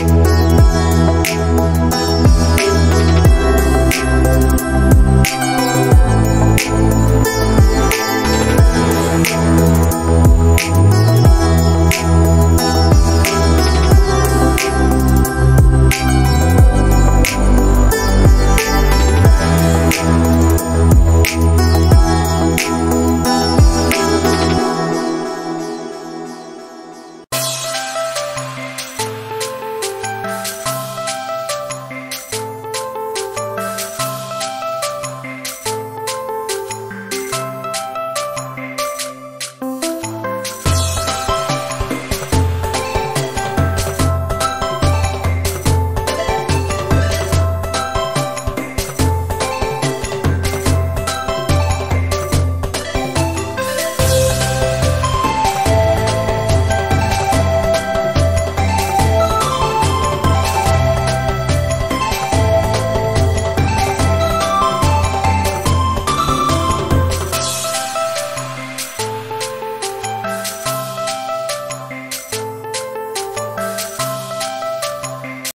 Shh.